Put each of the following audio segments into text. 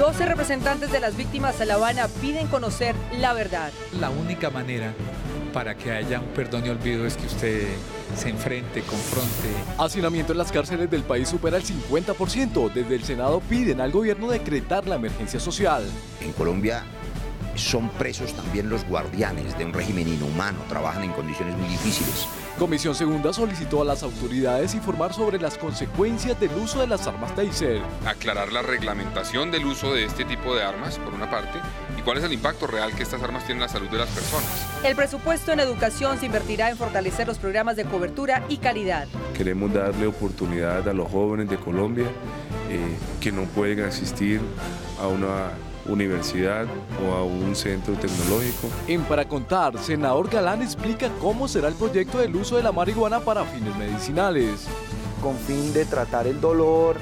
12 representantes de las víctimas de La Habana piden conocer la verdad. La única manera para que haya un perdón y olvido es que usted se enfrente, confronte. Hacinamiento en las cárceles del país supera el 50%. Desde el Senado piden al gobierno decretar la emergencia social. En Colombia son presos también los guardianes de un régimen inhumano, trabajan en condiciones muy difíciles. Comisión Segunda solicitó a las autoridades informar sobre las consecuencias del uso de las armas Taser. Aclarar la reglamentación del uso de este tipo de armas, por una parte, y cuál es el impacto real que estas armas tienen en la salud de las personas. El presupuesto en educación se invertirá en fortalecer los programas de cobertura y calidad. Queremos darle oportunidad a los jóvenes de Colombia eh, que no pueden asistir a una universidad o a un centro tecnológico. En Para Contar, senador Galán explica cómo será el proyecto del uso de la marihuana para fines medicinales. Con fin de tratar el dolor,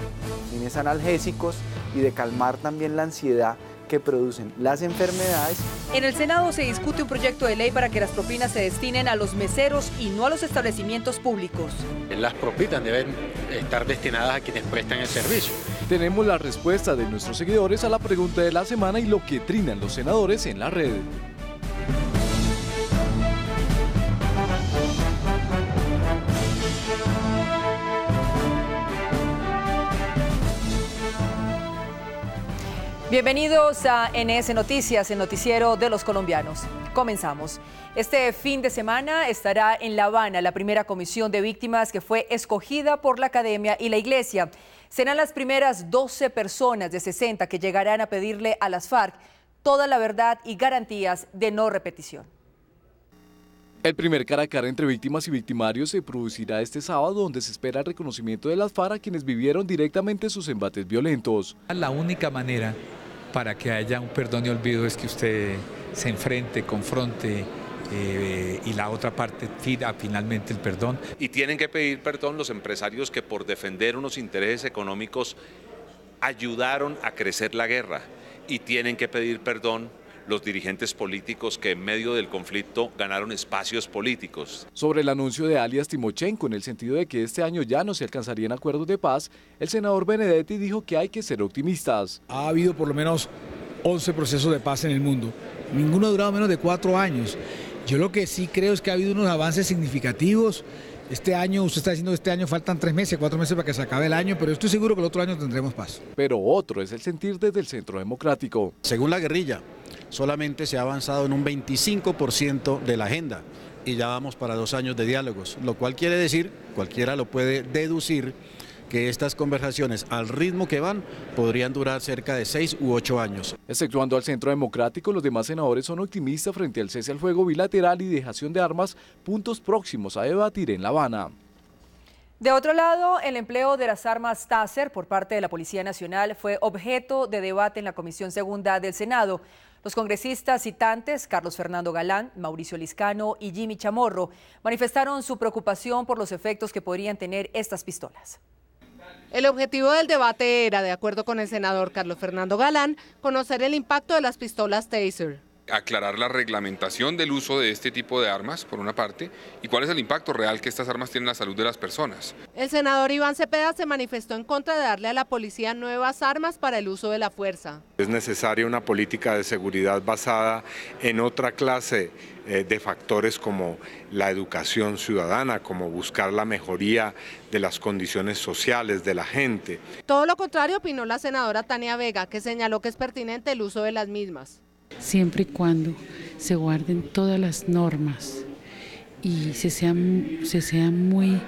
fines analgésicos y de calmar también la ansiedad que producen las enfermedades. En el Senado se discute un proyecto de ley para que las propinas se destinen a los meseros y no a los establecimientos públicos. Las propinas deben estar destinadas a quienes prestan el servicio. Tenemos la respuesta de nuestros seguidores a la pregunta de la semana y lo que trinan los senadores en la red. Bienvenidos a NS Noticias, el noticiero de los colombianos. Comenzamos. Este fin de semana estará en La Habana la primera comisión de víctimas que fue escogida por la academia y la iglesia. Serán las primeras 12 personas de 60 que llegarán a pedirle a las FARC toda la verdad y garantías de no repetición. El primer cara a cara entre víctimas y victimarios se producirá este sábado donde se espera el reconocimiento de las FARC a quienes vivieron directamente sus embates violentos. La única manera para que haya un perdón y olvido es que usted se enfrente, confronte, eh, y la otra parte pida finalmente el perdón. Y tienen que pedir perdón los empresarios que por defender unos intereses económicos ayudaron a crecer la guerra y tienen que pedir perdón los dirigentes políticos que en medio del conflicto ganaron espacios políticos. Sobre el anuncio de alias Timochenko en el sentido de que este año ya no se alcanzarían acuerdos de paz, el senador Benedetti dijo que hay que ser optimistas. Ha habido por lo menos 11 procesos de paz en el mundo. Ninguno ha durado menos de cuatro años. Yo lo que sí creo es que ha habido unos avances significativos. Este año, usted está diciendo que este año faltan tres meses, cuatro meses para que se acabe el año, pero estoy seguro que el otro año tendremos paz. Pero otro es el sentir desde el Centro Democrático. Según la guerrilla, solamente se ha avanzado en un 25% de la agenda y ya vamos para dos años de diálogos, lo cual quiere decir, cualquiera lo puede deducir, que estas conversaciones al ritmo que van podrían durar cerca de seis u ocho años. Exceptuando al Centro Democrático, los demás senadores son optimistas frente al cese al fuego bilateral y dejación de armas, puntos próximos a debatir en La Habana. De otro lado, el empleo de las armas Taser por parte de la Policía Nacional fue objeto de debate en la Comisión Segunda del Senado. Los congresistas citantes, Carlos Fernando Galán, Mauricio Liscano y Jimmy Chamorro, manifestaron su preocupación por los efectos que podrían tener estas pistolas. El objetivo del debate era, de acuerdo con el senador Carlos Fernando Galán, conocer el impacto de las pistolas Taser aclarar la reglamentación del uso de este tipo de armas, por una parte, y cuál es el impacto real que estas armas tienen en la salud de las personas. El senador Iván Cepeda se manifestó en contra de darle a la policía nuevas armas para el uso de la fuerza. Es necesaria una política de seguridad basada en otra clase eh, de factores como la educación ciudadana, como buscar la mejoría de las condiciones sociales de la gente. Todo lo contrario opinó la senadora Tania Vega, que señaló que es pertinente el uso de las mismas siempre y cuando se guarden todas las normas y se sea, se sea muy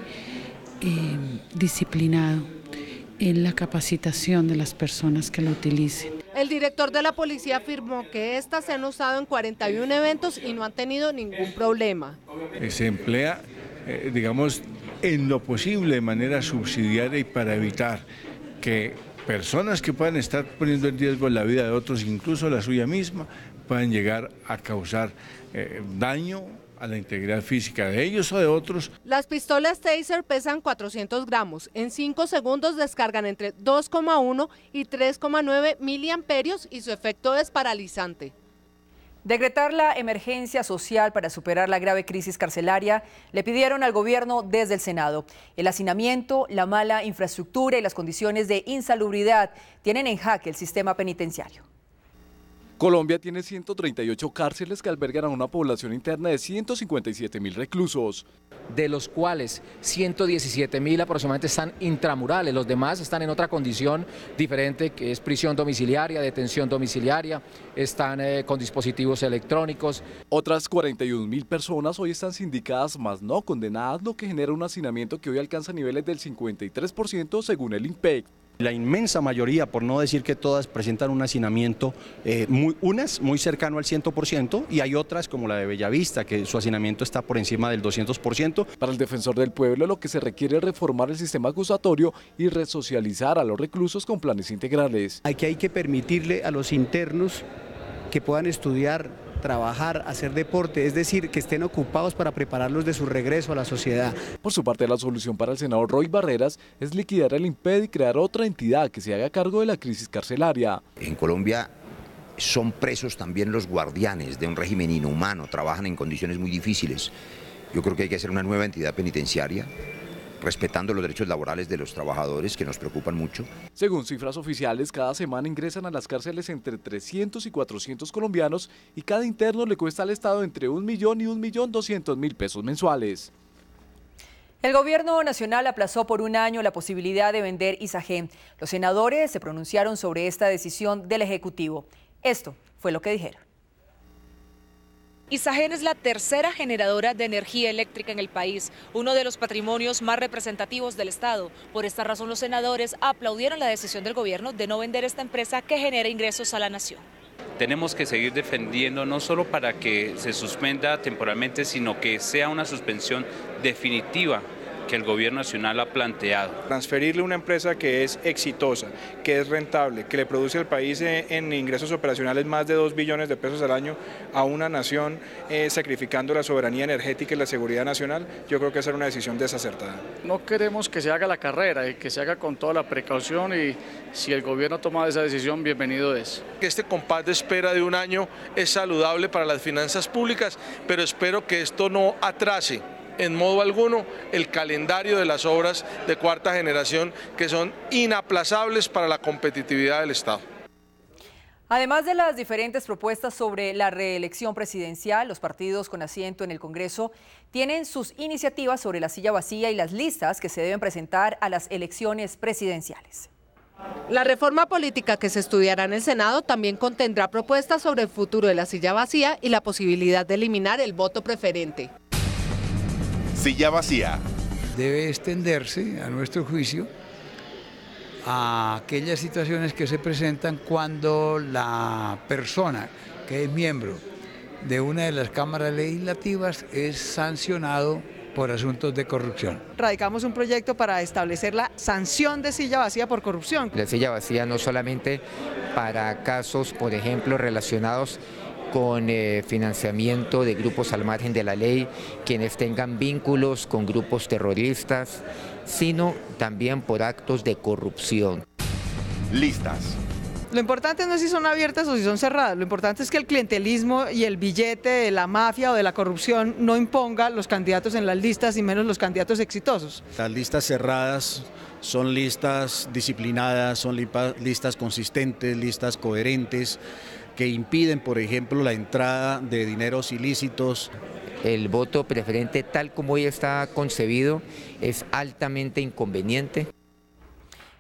eh, disciplinado en la capacitación de las personas que lo utilicen. El director de la policía afirmó que estas se han usado en 41 eventos y no han tenido ningún problema. Se emplea, eh, digamos, en lo posible de manera subsidiaria y para evitar que personas que puedan estar poniendo en riesgo la vida de otros, incluso la suya misma, puedan llegar a causar eh, daño a la integridad física de ellos o de otros. Las pistolas Taser pesan 400 gramos. En 5 segundos descargan entre 2,1 y 3,9 miliamperios y su efecto es paralizante. Decretar la emergencia social para superar la grave crisis carcelaria le pidieron al gobierno desde el Senado. El hacinamiento, la mala infraestructura y las condiciones de insalubridad tienen en jaque el sistema penitenciario. Colombia tiene 138 cárceles que albergan a una población interna de 157 mil reclusos. De los cuales 117 mil aproximadamente están intramurales, los demás están en otra condición diferente, que es prisión domiciliaria, detención domiciliaria, están eh, con dispositivos electrónicos. Otras 41 mil personas hoy están sindicadas, más no condenadas, lo que genera un hacinamiento que hoy alcanza niveles del 53% según el IMPEC. La inmensa mayoría, por no decir que todas, presentan un hacinamiento, eh, muy, unas muy cercano al 100% y hay otras como la de Bellavista, que su hacinamiento está por encima del 200%. Para el defensor del pueblo lo que se requiere es reformar el sistema acusatorio y resocializar a los reclusos con planes integrales. Hay que, hay que permitirle a los internos que puedan estudiar trabajar, hacer deporte, es decir, que estén ocupados para prepararlos de su regreso a la sociedad. Por su parte, la solución para el senador Roy Barreras es liquidar el IMPED y crear otra entidad que se haga cargo de la crisis carcelaria. En Colombia son presos también los guardianes de un régimen inhumano, trabajan en condiciones muy difíciles. Yo creo que hay que hacer una nueva entidad penitenciaria respetando los derechos laborales de los trabajadores que nos preocupan mucho. Según cifras oficiales, cada semana ingresan a las cárceles entre 300 y 400 colombianos y cada interno le cuesta al Estado entre un millón y un millón doscientos mil pesos mensuales. El gobierno nacional aplazó por un año la posibilidad de vender Isagen. Los senadores se pronunciaron sobre esta decisión del Ejecutivo. Esto fue lo que dijeron. Isagen es la tercera generadora de energía eléctrica en el país, uno de los patrimonios más representativos del Estado. Por esta razón, los senadores aplaudieron la decisión del gobierno de no vender esta empresa que genera ingresos a la nación. Tenemos que seguir defendiendo no solo para que se suspenda temporalmente, sino que sea una suspensión definitiva que el gobierno nacional ha planteado. Transferirle una empresa que es exitosa, que es rentable, que le produce al país eh, en ingresos operacionales más de 2 billones de pesos al año a una nación eh, sacrificando la soberanía energética y la seguridad nacional, yo creo que esa era una decisión desacertada. No queremos que se haga la carrera y que se haga con toda la precaución y si el gobierno toma esa decisión, bienvenido es. Este compás de espera de un año es saludable para las finanzas públicas, pero espero que esto no atrase en modo alguno el calendario de las obras de cuarta generación que son inaplazables para la competitividad del Estado. Además de las diferentes propuestas sobre la reelección presidencial, los partidos con asiento en el Congreso tienen sus iniciativas sobre la silla vacía y las listas que se deben presentar a las elecciones presidenciales. La reforma política que se estudiará en el Senado también contendrá propuestas sobre el futuro de la silla vacía y la posibilidad de eliminar el voto preferente. Silla vacía. Debe extenderse, a nuestro juicio, a aquellas situaciones que se presentan cuando la persona que es miembro de una de las cámaras legislativas es sancionado por asuntos de corrupción. Radicamos un proyecto para establecer la sanción de silla vacía por corrupción. La silla vacía no solamente para casos, por ejemplo, relacionados con eh, financiamiento de grupos al margen de la ley, quienes tengan vínculos con grupos terroristas, sino también por actos de corrupción. Listas. Lo importante no es si son abiertas o si son cerradas, lo importante es que el clientelismo y el billete de la mafia o de la corrupción no imponga los candidatos en las listas y menos los candidatos exitosos. Las listas cerradas son listas disciplinadas, son listas consistentes, listas coherentes que impiden, por ejemplo, la entrada de dineros ilícitos. El voto preferente tal como hoy está concebido es altamente inconveniente.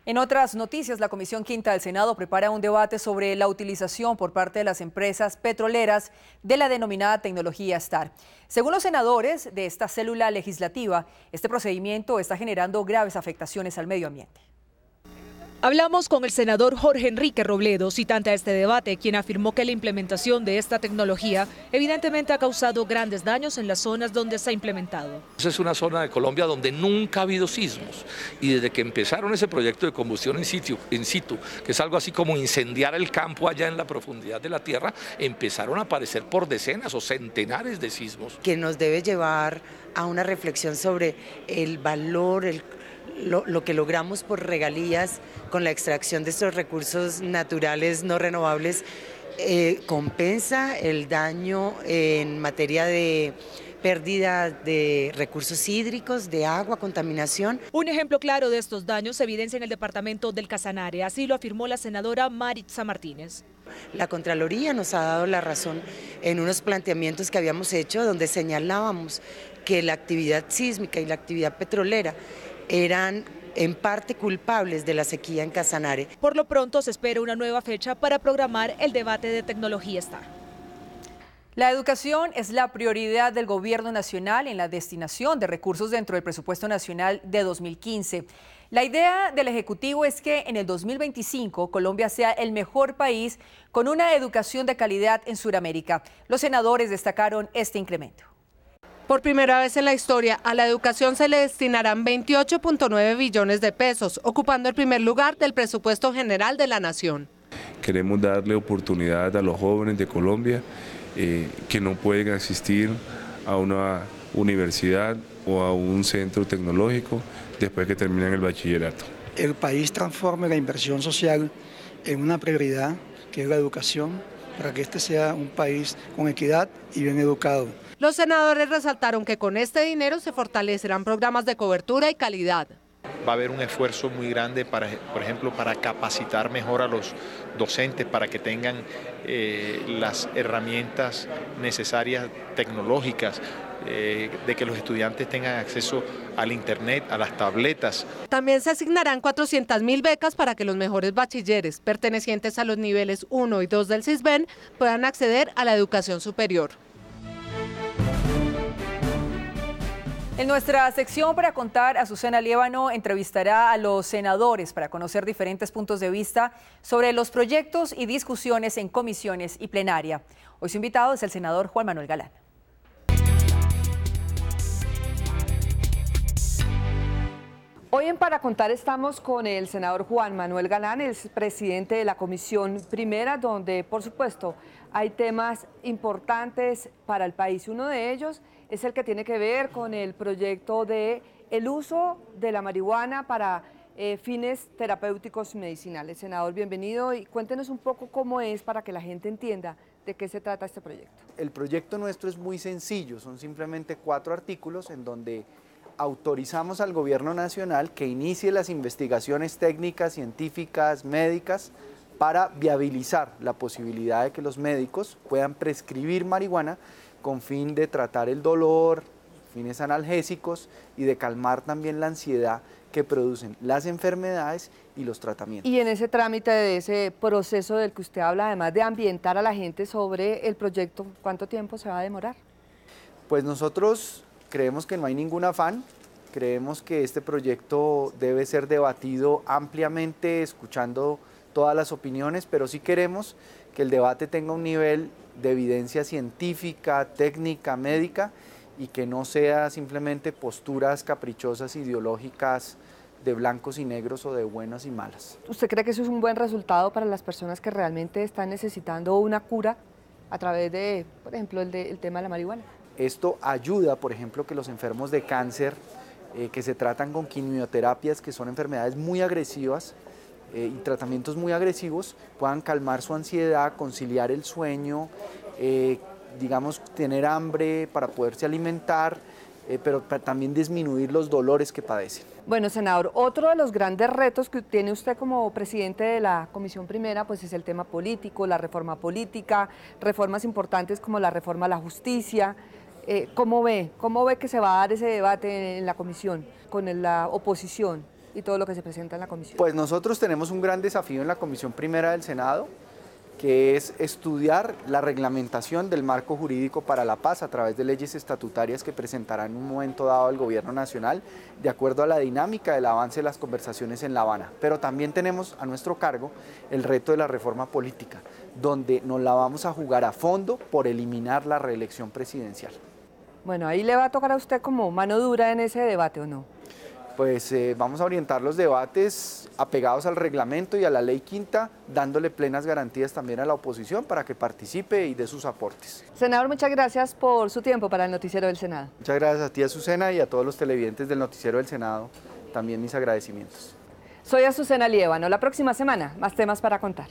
En otras noticias, la Comisión Quinta del Senado prepara un debate sobre la utilización por parte de las empresas petroleras de la denominada tecnología STAR. Según los senadores de esta célula legislativa, este procedimiento está generando graves afectaciones al medio ambiente. Hablamos con el senador Jorge Enrique Robledo, citante a este debate, quien afirmó que la implementación de esta tecnología evidentemente ha causado grandes daños en las zonas donde se ha implementado. Es una zona de Colombia donde nunca ha habido sismos y desde que empezaron ese proyecto de combustión in situ, in situ, que es algo así como incendiar el campo allá en la profundidad de la tierra, empezaron a aparecer por decenas o centenares de sismos. Que nos debe llevar a una reflexión sobre el valor, el lo, que logramos por regalías con la extracción de estos recursos naturales no renovables eh, compensa el daño en materia de pérdida de recursos hídricos, de agua, contaminación. Un ejemplo claro de estos daños se evidencia en el departamento del Casanare, así lo afirmó la senadora Maritza Martínez. La Contraloría nos ha dado la razón en unos planteamientos que habíamos hecho donde señalábamos que la actividad sísmica y la actividad petrolera eran en parte culpables de la sequía en Casanare. Por lo pronto se espera una nueva fecha para programar el debate de tecnología STAR. La educación es la prioridad del Gobierno Nacional en la destinación de recursos dentro del presupuesto nacional de 2015. La idea del Ejecutivo es que en el 2025 Colombia sea el mejor país con una educación de calidad en Sudamérica. Los senadores destacaron este incremento. Por primera vez en la historia, a la educación se le destinarán 28.9 billones de pesos, ocupando el primer lugar del presupuesto general de la nación. Queremos darle oportunidad a los jóvenes de Colombia eh, que no pueden asistir a una universidad o a un centro tecnológico después que terminan el bachillerato. El país transforme la inversión social en una prioridad, que es la educación, para que este sea un país con equidad y bien educado. Los senadores resaltaron que con este dinero se fortalecerán programas de cobertura y calidad va a haber un esfuerzo muy grande, para, por ejemplo, para capacitar mejor a los docentes, para que tengan eh, las herramientas necesarias tecnológicas, eh, de que los estudiantes tengan acceso al Internet, a las tabletas. También se asignarán 400 mil becas para que los mejores bachilleres pertenecientes a los niveles 1 y 2 del CISBEN puedan acceder a la educación superior. En nuestra sección para contar, Azucena Liébano entrevistará a los senadores para conocer diferentes puntos de vista sobre los proyectos y discusiones en comisiones y plenaria. Hoy su invitado es el senador Juan Manuel Galán. Hoy en Para Contar estamos con el senador Juan Manuel Galán, es presidente de la Comisión Primera, donde por supuesto hay temas importantes para el país. Uno de ellos es el que tiene que ver con el proyecto de el uso de la marihuana para eh, fines terapéuticos medicinales. Senador, bienvenido y cuéntenos un poco cómo es para que la gente entienda de qué se trata este proyecto. El proyecto nuestro es muy sencillo, son simplemente cuatro artículos en donde autorizamos al gobierno nacional que inicie las investigaciones técnicas, científicas, médicas, para viabilizar la posibilidad de que los médicos puedan prescribir marihuana con fin de tratar el dolor, fines analgésicos y de calmar también la ansiedad que producen las enfermedades y los tratamientos. Y en ese trámite de ese proceso del que usted habla, además de ambientar a la gente sobre el proyecto, ¿cuánto tiempo se va a demorar? Pues nosotros creemos que no hay ningún afán, creemos que este proyecto debe ser debatido ampliamente, escuchando todas las opiniones, pero sí queremos que el debate tenga un nivel de evidencia científica, técnica, médica y que no sea simplemente posturas caprichosas, ideológicas de blancos y negros o de buenas y malas. ¿Usted cree que eso es un buen resultado para las personas que realmente están necesitando una cura a través de, por ejemplo, el, tema de la marihuana? Esto ayuda, por ejemplo, que los enfermos de cáncer eh, que se tratan con quimioterapias, que son enfermedades muy agresivas, eh, y tratamientos muy agresivos puedan calmar su ansiedad, conciliar el sueño, eh, digamos, tener hambre para poderse alimentar, eh, pero también disminuir los dolores que padecen. Bueno, senador, otro de los grandes retos que tiene usted como presidente de la Comisión Primera, pues es el tema político, la reforma política, reformas importantes como la reforma a la justicia. ¿Cómo ve? ¿Cómo ve que se va a dar ese debate en la comisión con la oposición? Y todo lo que se presenta en la comisión? Pues nosotros tenemos un gran desafío en la Comisión Primera del Senado, que es estudiar la reglamentación del marco jurídico para la paz a través de leyes estatutarias que presentará en un momento dado el Gobierno Nacional, de acuerdo a la dinámica del avance de las conversaciones en La Habana. Pero también tenemos a nuestro cargo el reto de la reforma política, donde nos la vamos a jugar a fondo por eliminar la reelección presidencial. Bueno, ahí le va a tocar a usted como mano dura en ese debate, ¿o no? Pues eh, vamos a orientar los debates apegados al reglamento y a la ley quinta, dándole plenas garantías también a la oposición para que participe y dé sus aportes. Senador, muchas gracias por su tiempo para el Noticiero del Senado. Muchas gracias a ti, Azucena, y a todos los televidentes del Noticiero del Senado también mis agradecimientos. Soy Azucena Liévano. La próxima semana, más temas para contar.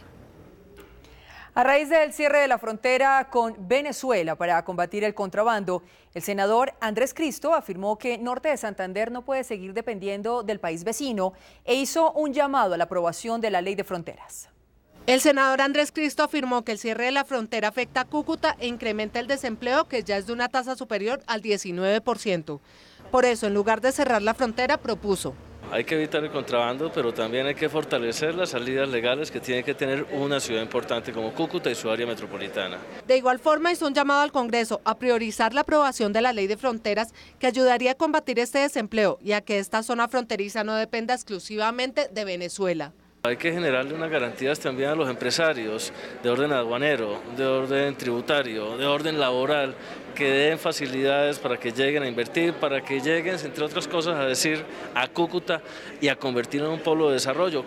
A raíz del cierre de la frontera con Venezuela para combatir el contrabando, el senador Andrés Cristo afirmó que Norte de Santander no puede seguir dependiendo del país vecino e hizo un llamado a la aprobación de la ley de fronteras. El senador Andrés Cristo afirmó que el cierre de la frontera afecta a Cúcuta e incrementa el desempleo, que ya es de una tasa superior al 19%. Por eso, en lugar de cerrar la frontera, propuso hay que evitar el contrabando, pero también hay que fortalecer las salidas legales que tiene que tener una ciudad importante como Cúcuta y su área metropolitana. De igual forma, hizo un llamado al Congreso a priorizar la aprobación de la ley de fronteras que ayudaría a combatir este desempleo y a que esta zona fronteriza no dependa exclusivamente de Venezuela. Hay que generarle unas garantías también a los empresarios de orden aduanero, de orden tributario, de orden laboral, que den facilidades para que lleguen a invertir, para que lleguen, entre otras cosas, a decir a Cúcuta y a convertirlo en un pueblo de desarrollo.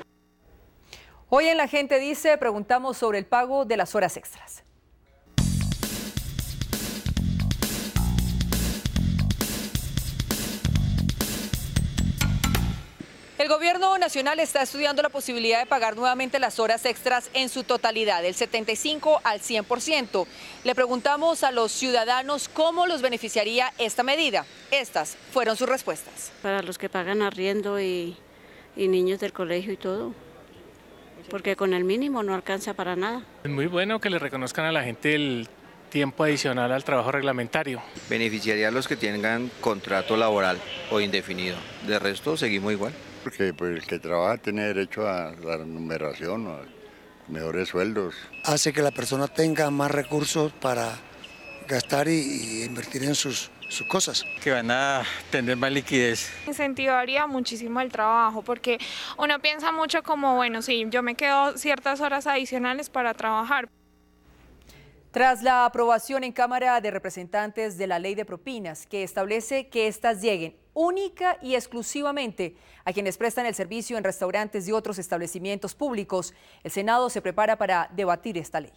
Hoy en La Gente Dice preguntamos sobre el pago de las horas extras. El gobierno nacional está estudiando la posibilidad de pagar nuevamente las horas extras en su totalidad, del 75 al 100%. Le preguntamos a los ciudadanos cómo los beneficiaría esta medida. Estas fueron sus respuestas. Para los que pagan arriendo y, y niños del colegio y todo, porque con el mínimo no alcanza para nada. Es muy bueno que le reconozcan a la gente el tiempo adicional al trabajo reglamentario. Beneficiaría a los que tengan contrato laboral o indefinido. De resto, seguimos igual. Porque pues, el que trabaja tiene derecho a la numeración, a mejores sueldos. Hace que la persona tenga más recursos para gastar y, invertir en sus, sus cosas. Que van a tener más liquidez. Incentivaría muchísimo el trabajo porque uno piensa mucho como, bueno, sí, yo me quedo ciertas horas adicionales para trabajar. Tras la aprobación en Cámara de Representantes de la Ley de Propinas, que establece que éstas lleguen única y exclusivamente a quienes prestan el servicio en restaurantes y otros establecimientos públicos, el Senado se prepara para debatir esta ley.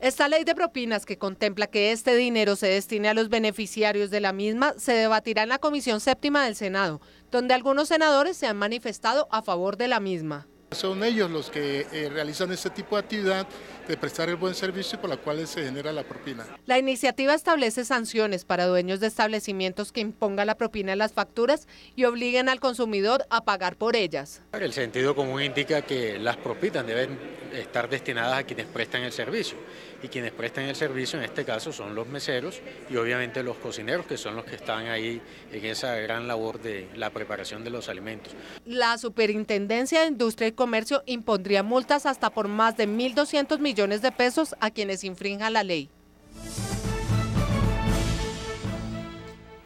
Esta ley de propinas que contempla que este dinero se destine a los beneficiarios de la misma se debatirá en la Comisión Séptima del Senado, donde algunos senadores se han manifestado a favor de la misma. Son ellos los que eh, realizan este tipo de actividad de prestar el buen servicio por la cual se genera la propina. La iniciativa establece sanciones para dueños de establecimientos que impongan la propina en las facturas y obliguen al consumidor a pagar por ellas. El sentido común indica que las propinas deben estar destinadas a quienes prestan el servicio y quienes prestan el servicio en este caso son los meseros y obviamente los cocineros que son los que están ahí en esa gran labor de la preparación de los alimentos. La Superintendencia de Industria y Comercio impondría multas hasta por más de 1.200 millones de pesos a quienes infrinjan la ley.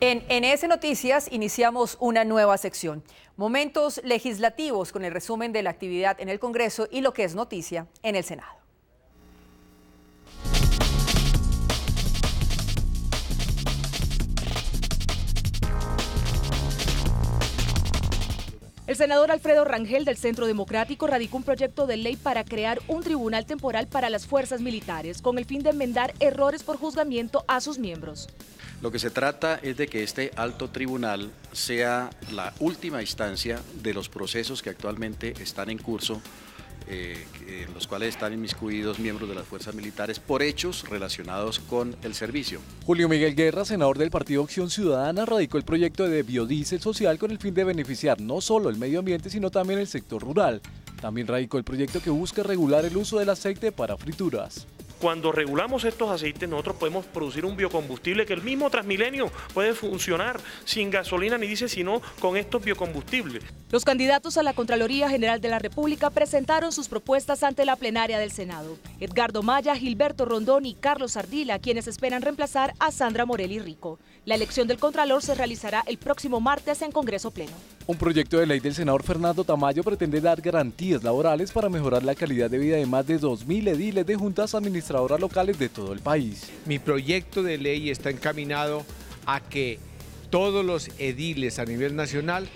En NS Noticias iniciamos una nueva sección, momentos legislativos con el resumen de la actividad en el Congreso y lo que es noticia en el Senado. El senador Alfredo Rangel del Centro Democrático radicó un proyecto de ley para crear un tribunal temporal para las fuerzas militares con el fin de enmendar errores por juzgamiento a sus miembros. Lo que se trata es de que este alto tribunal sea la última instancia de los procesos que actualmente están en curso eh, en los cuales están inmiscuidos miembros de las fuerzas militares por hechos relacionados con el servicio. Julio Miguel Guerra, senador del Partido Acción Ciudadana, radicó el proyecto de biodiesel social con el fin de beneficiar no solo el medio ambiente, sino también el sector rural. También radicó el proyecto que busca regular el uso del aceite para frituras. Cuando regulamos estos aceites, nosotros podemos producir un biocombustible que el mismo Transmilenio puede funcionar sin gasolina ni dice, sino con estos biocombustibles. Los candidatos a la Contraloría General de la República presentaron sus propuestas ante la plenaria del Senado. Edgardo Maya, Gilberto Rondón y Carlos Ardila, quienes esperan reemplazar a Sandra Morelli Rico. La elección del Contralor se realizará el próximo martes en Congreso Pleno. Un proyecto de ley del senador Fernando Tamayo pretende dar garantías laborales para mejorar la calidad de vida de más de 2.000 ediles de juntas administradoras locales de todo el país. Mi proyecto de ley está encaminado a que todos los ediles a nivel nacional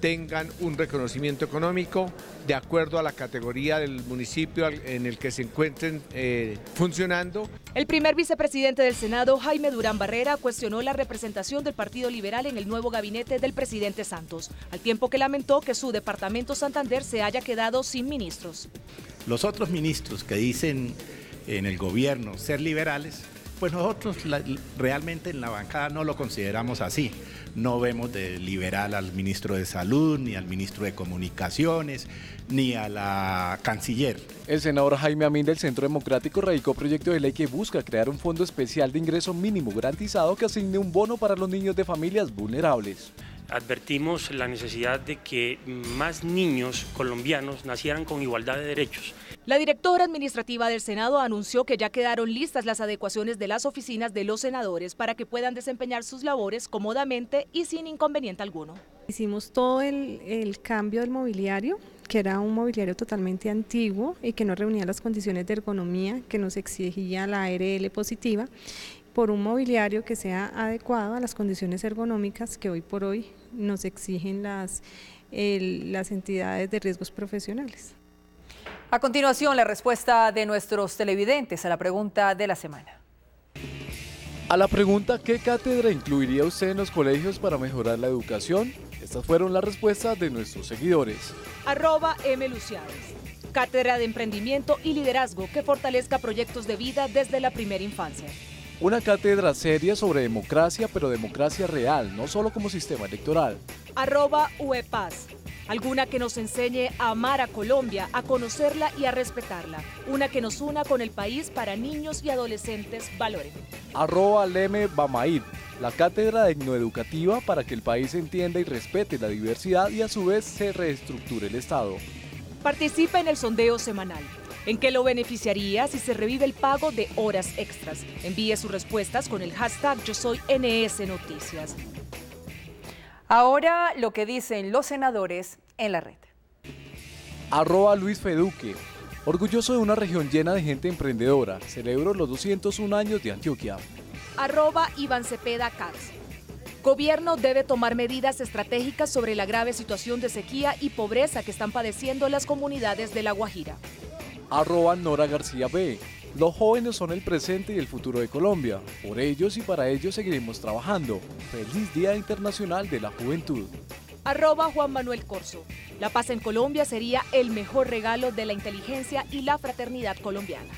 tengan un reconocimiento económico de acuerdo a la categoría del municipio en el que se encuentren eh, funcionando. El primer vicepresidente del Senado, Jaime Durán Barrera, cuestionó la representación del Partido Liberal en el nuevo gabinete del presidente Santos, al tiempo que lamentó que su departamento Santander se haya quedado sin ministros. Los otros ministros que dicen en el gobierno ser liberales, pues nosotros realmente en la bancada no lo consideramos así. No vemos de liberal al ministro de Salud, ni al ministro de Comunicaciones, ni a la canciller. El senador Jaime Amín del Centro Democrático radicó proyecto de ley que busca crear un fondo especial de ingreso mínimo garantizado que asigne un bono para los niños de familias vulnerables advertimos la necesidad de que más niños colombianos nacieran con igualdad de derechos. La directora administrativa del Senado anunció que ya quedaron listas las adecuaciones de las oficinas de los senadores para que puedan desempeñar sus labores cómodamente y sin inconveniente alguno. Hicimos todo el, cambio del mobiliario, que era un mobiliario totalmente antiguo y que no reunía las condiciones de ergonomía que nos exigía la ARL positiva por un mobiliario que sea adecuado a las condiciones ergonómicas que hoy por hoy nos exigen las, las entidades de riesgos profesionales. A continuación, la respuesta de nuestros televidentes a la pregunta de la semana. A la pregunta ¿qué cátedra incluiría usted en los colegios para mejorar la educación? Estas fueron las respuestas de nuestros seguidores. Arroba M. Cátedra de Emprendimiento y Liderazgo que fortalezca proyectos de vida desde la primera infancia. Una cátedra seria sobre democracia, pero democracia real, no solo como sistema electoral. Arroba UEPAS. Alguna que nos enseñe a amar a Colombia, a conocerla y a respetarla. Una que nos una con el país para niños y adolescentes valoren. Arroba Leme Bamaid. La cátedra etnoeducativa para que el país entienda y respete la diversidad y a su vez se reestructure el Estado. Participa en el sondeo semanal. ¿En qué lo beneficiaría si se revive el pago de horas extras? Envíe sus respuestas con el hashtag Yo Soy NS Noticias. Ahora lo que dicen los senadores en la red. Arroba Luis Feduque. Orgulloso de una región llena de gente emprendedora. Celebro los 201 años de Antioquia. Arroba Iván Cepeda Katz. Gobierno debe tomar medidas estratégicas sobre la grave situación de sequía y pobreza que están padeciendo las comunidades de La Guajira arroba Nora García B. Los jóvenes son el presente y el futuro de Colombia. Por ellos y para ellos seguiremos trabajando. Feliz Día Internacional de la Juventud. Arroba Juan Manuel Corso. La paz en Colombia sería el mejor regalo de la inteligencia y la fraternidad colombiana.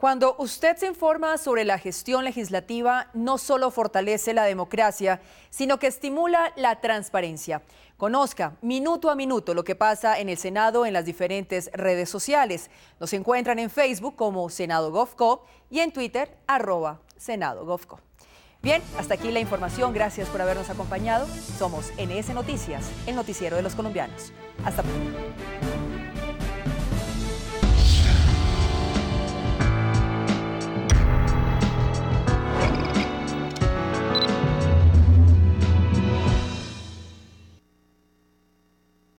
Cuando usted se informa sobre la gestión legislativa, no solo fortalece la democracia, sino que estimula la transparencia. Conozca minuto a minuto lo que pasa en el Senado en las diferentes redes sociales. Nos encuentran en Facebook como Senado GovCo y en Twitter arroba Senado GovCo. Bien, hasta aquí la información. Gracias por habernos acompañado. Somos NS Noticias, el noticiero de los colombianos. Hasta pronto.